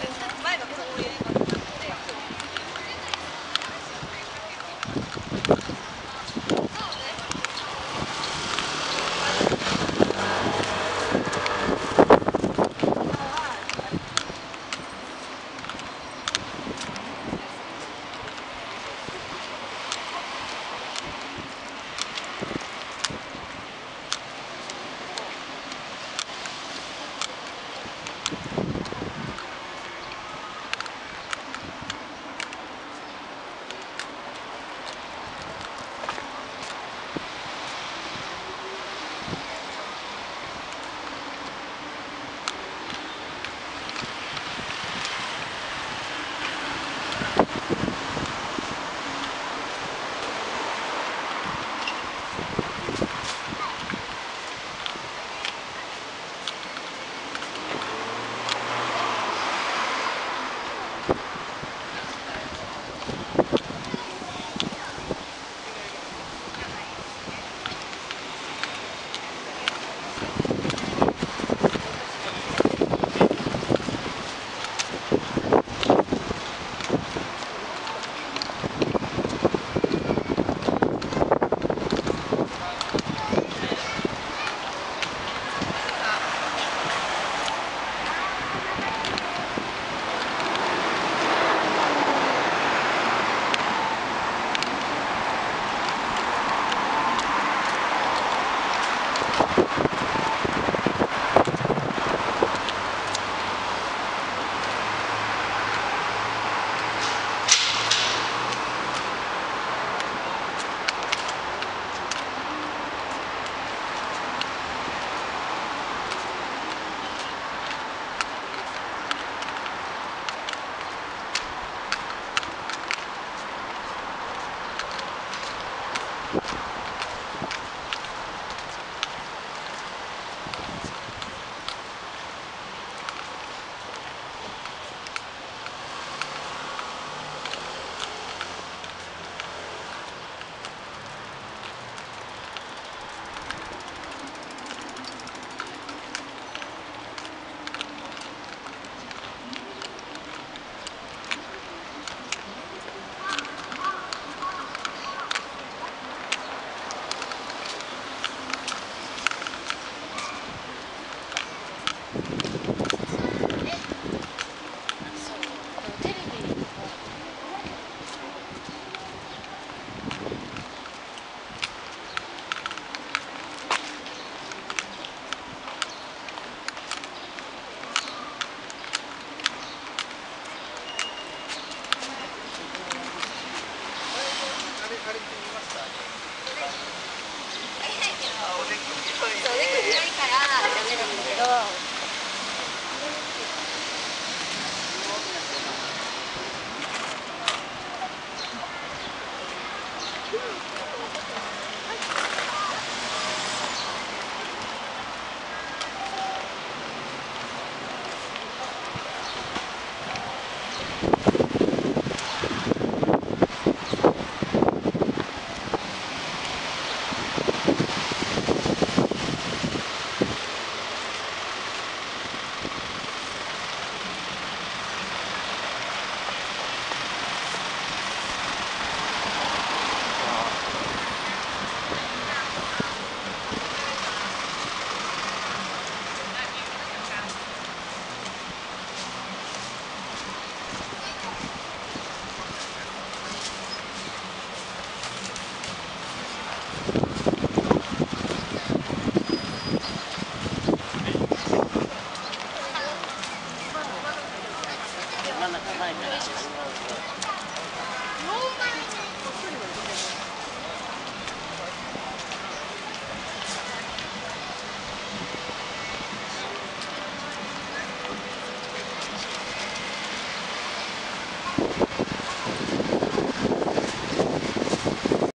Good.